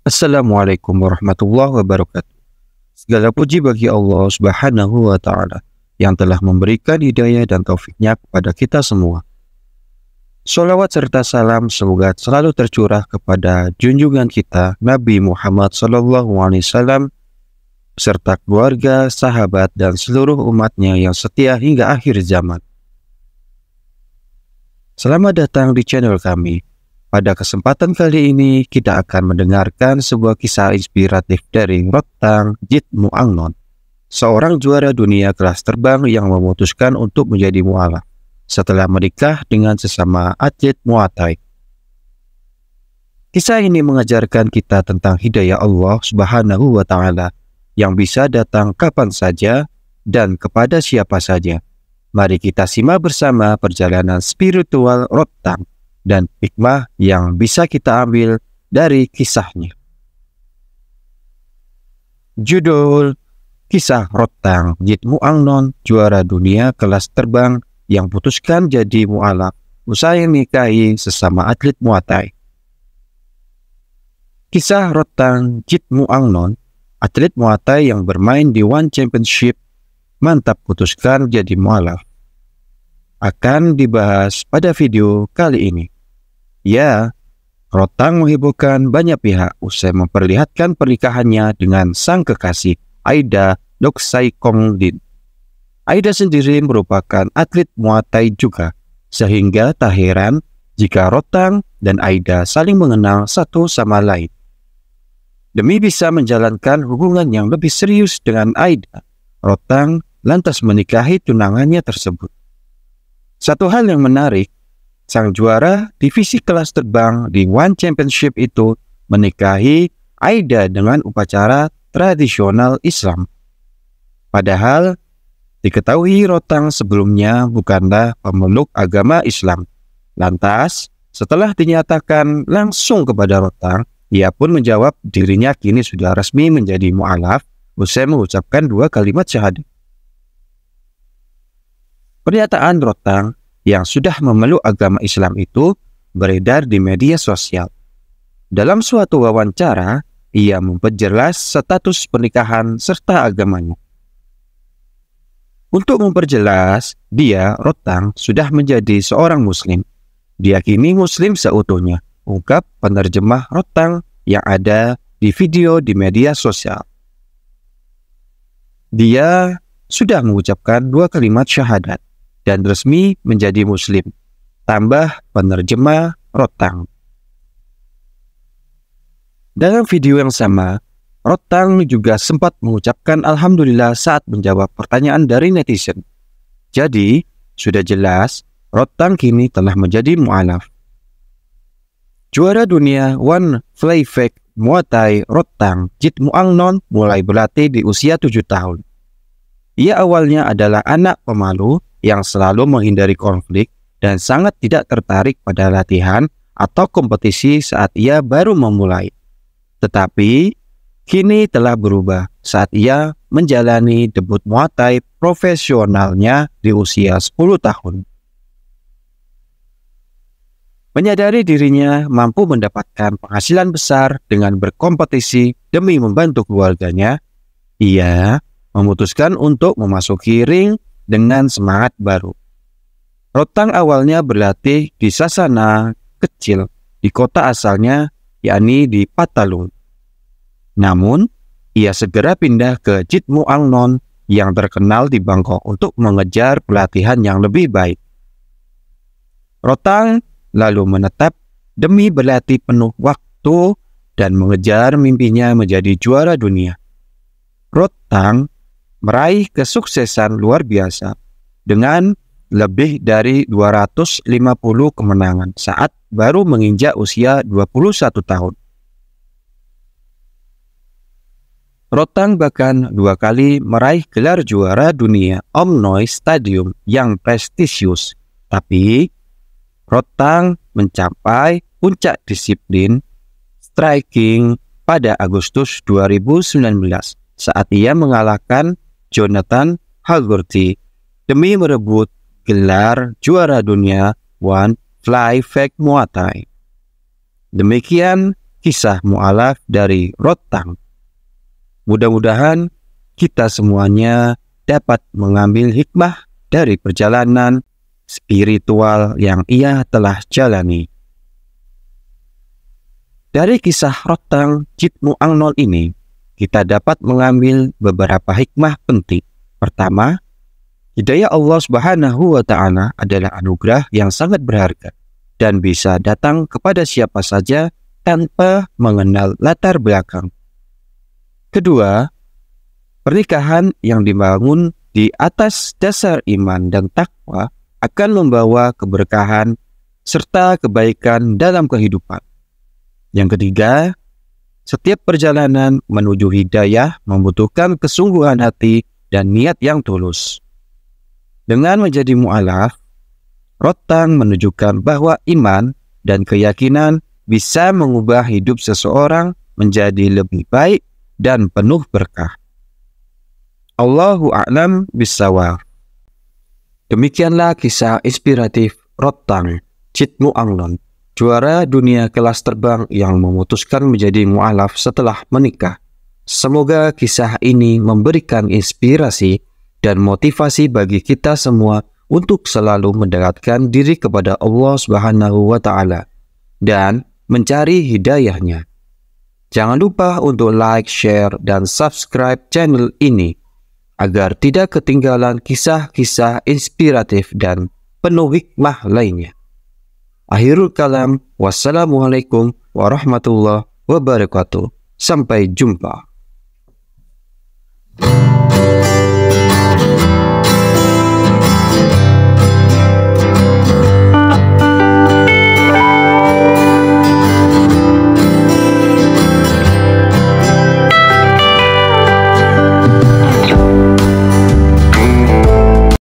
Assalamualaikum warahmatullahi wabarakatuh. Segala puji bagi Allah Subhanahu wa taala yang telah memberikan hidayah dan taufiknya kepada kita semua. Salawat serta salam semoga selalu tercurah kepada junjungan kita Nabi Muhammad sallallahu alaihi wasallam serta keluarga, sahabat dan seluruh umatnya yang setia hingga akhir zaman. Selamat datang di channel kami. Pada kesempatan kali ini kita akan mendengarkan sebuah kisah inspiratif dari Rotang Jit Muangnon, seorang juara dunia kelas terbang yang memutuskan untuk menjadi mualaf setelah menikah dengan sesama atlet Muay. Kisah ini mengajarkan kita tentang hidayah Allah Subhanahu wa taala yang bisa datang kapan saja dan kepada siapa saja. Mari kita simak bersama perjalanan spiritual Rotang dan hikmah yang bisa kita ambil dari kisahnya. Judul Kisah Rotang Jit Muangnon juara dunia kelas terbang yang putuskan jadi mualaf usai nikahi sesama atlet Muay Thai. Kisah Rotang Jit Muangnon, atlet Muay Thai yang bermain di One Championship, mantap putuskan jadi mualaf. Akan dibahas pada video kali ini. Ya, Rotang menghebohkan banyak pihak usai memperlihatkan pernikahannya dengan sang kekasih Aida Doksai Kongdin. Aida sendiri merupakan atlet Muay Thai juga, sehingga tak heran jika Rotang dan Aida saling mengenal satu sama lain. Demi bisa menjalankan hubungan yang lebih serius dengan Aida, Rotang lantas menikahi tunangannya tersebut. Satu hal yang menarik, sang juara divisi kelas terbang di One Championship itu menikahi Aida dengan upacara tradisional Islam. Padahal Diketahui Rotang sebelumnya bukanlah pemeluk agama Islam. Lantas, setelah dinyatakan langsung kepada Rotang, ia pun menjawab dirinya kini sudah resmi menjadi mu'alaf usai mengucapkan dua kalimat syahadat. Pernyataan Rotang yang sudah memeluk agama Islam itu beredar di media sosial. Dalam suatu wawancara, ia memperjelas status pernikahan serta agamanya. Untuk memperjelas, dia, Rotang, sudah menjadi seorang muslim. Dia kini muslim seutuhnya, ungkap penerjemah Rotang yang ada di video di media sosial. Dia sudah mengucapkan dua kalimat syahadat dan resmi menjadi muslim. Tambah penerjemah Rotang. Dalam video yang sama, Rotang juga sempat mengucapkan Alhamdulillah saat menjawab pertanyaan dari netizen. Jadi, sudah jelas Rotang kini telah menjadi mu'alaf. Juara dunia One Fly Fake Muay Thai Rotang Jit Muang Non mulai berlatih di usia 7 tahun. Ia awalnya adalah anak pemalu yang selalu menghindari konflik dan sangat tidak tertarik pada latihan atau kompetisi saat ia baru memulai. Tetapi kini telah berubah saat ia menjalani debut Muay Thai profesionalnya di usia 10 tahun. Menyadari dirinya mampu mendapatkan penghasilan besar dengan berkompetisi demi membantu keluarganya, ia memutuskan untuk memasuki ring dengan semangat baru. Rotang awalnya berlatih di sasana kecil di kota asalnya, yakni di Patalung. Namun, ia segera pindah ke Jitmu Angnon yang terkenal di Bangkok untuk mengejar pelatihan yang lebih baik. Rotang lalu menetap demi berlatih penuh waktu dan mengejar mimpinya menjadi juara dunia. Rotang meraih kesuksesan luar biasa dengan lebih dari 250 kemenangan saat baru menginjak usia 21 tahun. Rotang bahkan dua kali meraih gelar juara dunia Omnoy Stadium yang prestisius. Tapi Rotang mencapai puncak disiplin striking pada Agustus 2019 saat ia mengalahkan Jonathan Haggerty demi merebut gelar juara dunia One Fly Fake Muay Thai. Demikian kisah mu'alaf dari Rotang. Mudah-mudahan kita semuanya dapat mengambil hikmah dari perjalanan spiritual yang ia telah jalani. Dari kisah Rotang Jitmu Angnol ini, kita dapat mengambil beberapa hikmah penting. Pertama, hidayah Allah Subhanahu wa taala adalah anugerah yang sangat berharga dan bisa datang kepada siapa saja tanpa mengenal latar belakang. Kedua, pernikahan yang dibangun di atas dasar iman dan takwa akan membawa keberkahan serta kebaikan dalam kehidupan. Yang ketiga, setiap perjalanan menuju hidayah membutuhkan kesungguhan hati dan niat yang tulus. Dengan menjadi mu'alaf, Rotan menunjukkan bahwa iman dan keyakinan bisa mengubah hidup seseorang menjadi lebih baik dan penuh berkah. Allahu a'lam bisawab. Demikianlah kisah inspiratif Rotan Citmu Anglon, juara dunia kelas terbang yang memutuskan menjadi mu'alaf setelah menikah. Semoga kisah ini memberikan inspirasi dan motivasi bagi kita semua untuk selalu mendekatkan diri kepada Allah Subhanahu wa taala dan mencari hidayahnya. Jangan lupa untuk like, share, dan subscribe channel ini agar tidak ketinggalan kisah-kisah inspiratif dan penuh hikmah lainnya. Akhirul kalam, wassalamualaikum warahmatullahi wabarakatuh. Sampai jumpa.